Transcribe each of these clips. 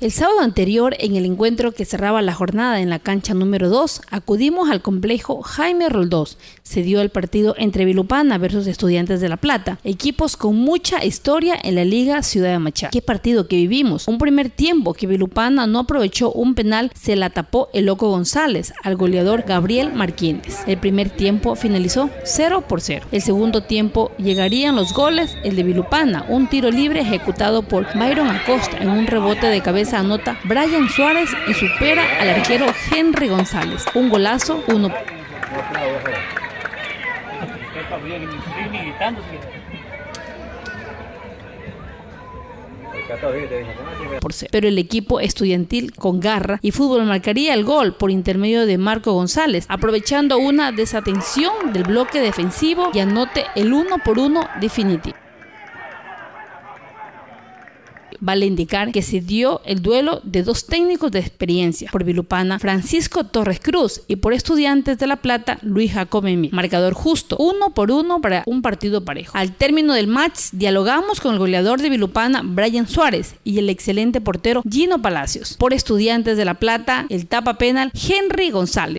El sábado anterior, en el encuentro que cerraba la jornada en la cancha número 2, acudimos al complejo Jaime Roldós. Se dio el partido entre Vilupana versus Estudiantes de La Plata, equipos con mucha historia en la Liga Ciudad de Machá. ¿Qué partido que vivimos? Un primer tiempo que Vilupana no aprovechó un penal, se la tapó el Loco González al goleador Gabriel Marquínez. El primer tiempo finalizó 0 por 0. El segundo tiempo llegarían los goles, el de Vilupana, un tiro libre ejecutado por Byron Acosta en un rebote de cabeza anota Brian Suárez y supera al arquero Henry González. Un golazo, uno. Pero el equipo estudiantil con garra y fútbol marcaría el gol por intermedio de Marco González, aprovechando una desatención del bloque defensivo y anote el uno por uno definitivo. Vale indicar que se dio el duelo de dos técnicos de experiencia, por Vilupana Francisco Torres Cruz y por Estudiantes de La Plata Luis Jacomemi. Marcador justo, uno por uno para un partido parejo. Al término del match dialogamos con el goleador de Vilupana Brian Suárez y el excelente portero Gino Palacios. Por Estudiantes de La Plata, el tapa penal Henry González.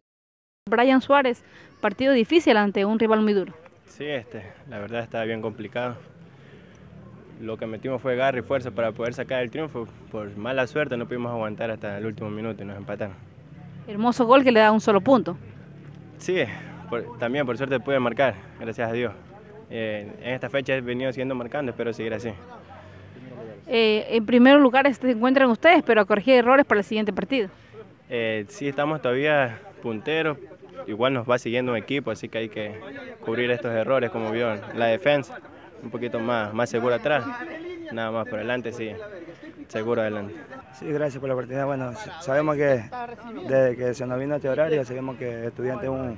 Brian Suárez, partido difícil ante un rival muy duro. Sí, este, la verdad está bien complicado lo que metimos fue garra y fuerza para poder sacar el triunfo. Por mala suerte no pudimos aguantar hasta el último minuto y nos empataron. Hermoso gol que le da un solo punto. Sí, también por suerte pude marcar, gracias a Dios. Eh, en esta fecha he venido siguiendo marcando, espero seguir así. Eh, en primer lugar se encuentran ustedes, pero a corregir errores para el siguiente partido. Eh, sí, estamos todavía punteros, igual nos va siguiendo un equipo, así que hay que cubrir estos errores, como vio la defensa un poquito más, más seguro atrás, nada más por adelante, sí, seguro adelante. Sí, gracias por la oportunidad. Bueno, sabemos que desde que se nos vino este horario, sabemos que Estudiante es un,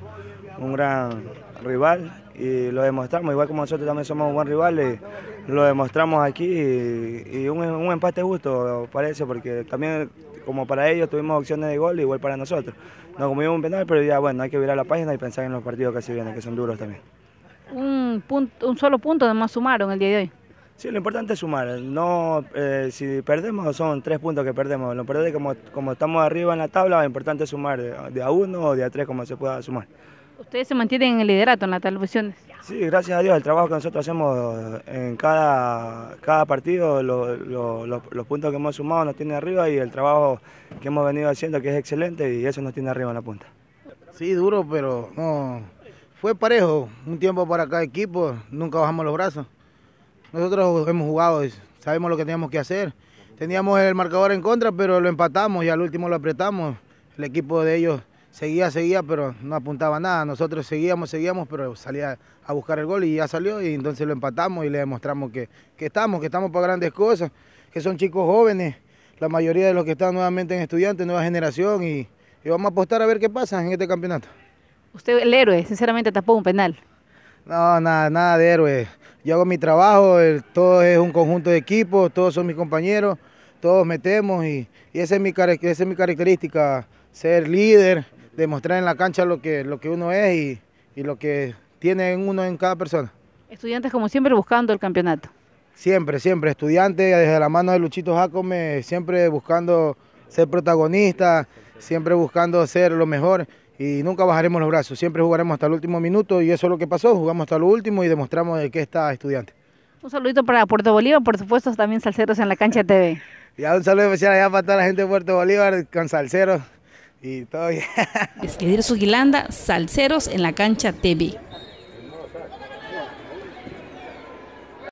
un gran rival y lo demostramos, igual como nosotros también somos un buen rival y lo demostramos aquí y, un, un, empate justo parece porque también como para ellos tuvimos opciones de gol igual para nosotros. Nos comimos un penal, pero ya bueno, hay que virar la página y pensar en los partidos que se vienen, que son duros también un, punto, un solo punto además sumaron el día de hoy. Sí, lo importante es sumar. No, eh, si perdemos son tres puntos que perdemos. Lo importante es como, como estamos arriba en la tabla, lo importante es sumar de, a uno o de a tres como se pueda sumar. ¿Ustedes se mantienen en el liderato en la televisión? Sí, gracias a Dios, el trabajo que nosotros hacemos en cada, cada partido, los puntos que hemos sumado nos tiene arriba y el trabajo que hemos venido haciendo que es excelente y eso nos tiene arriba en la punta. Sí, duro, pero no, fue parejo, un tiempo para cada equipo, nunca bajamos los brazos. Nosotros hemos jugado, sabemos lo que teníamos que hacer. Teníamos el marcador en contra, pero lo empatamos y al último lo apretamos. El equipo de ellos seguía, seguía, pero no apuntaba nada. Nosotros seguíamos, seguíamos, pero salía a buscar el gol y ya salió y entonces lo empatamos y le demostramos que, estamos, que estamos para grandes cosas, que son chicos jóvenes, la mayoría de los que están nuevamente en estudiantes, nueva generación y vamos a apostar a ver qué pasa en este campeonato. Usted, el héroe, sinceramente tapó un penal. No, nada, nada de héroe. Yo hago mi trabajo, todo es un conjunto de equipos, todos son mis compañeros, todos metemos y, esa, es mi, es mi característica, ser líder, demostrar en la cancha lo que, lo que uno es y, lo que tiene uno en cada persona. Estudiantes como siempre buscando el campeonato. Siempre, siempre, estudiantes desde la mano de Luchito Jacome, siempre buscando ser protagonista, siempre buscando ser lo mejor y nunca bajaremos los brazos, siempre jugaremos hasta el último minuto y eso es lo que pasó, jugamos hasta lo último y demostramos de qué está estudiante. Un saludito para Puerto Bolívar, por supuesto también Salceros en la cancha TV. Ya un saludo especial allá para toda la gente de Puerto Bolívar con Salceros y todo bien. Esquidir Guilanda, Salceros en la cancha TV.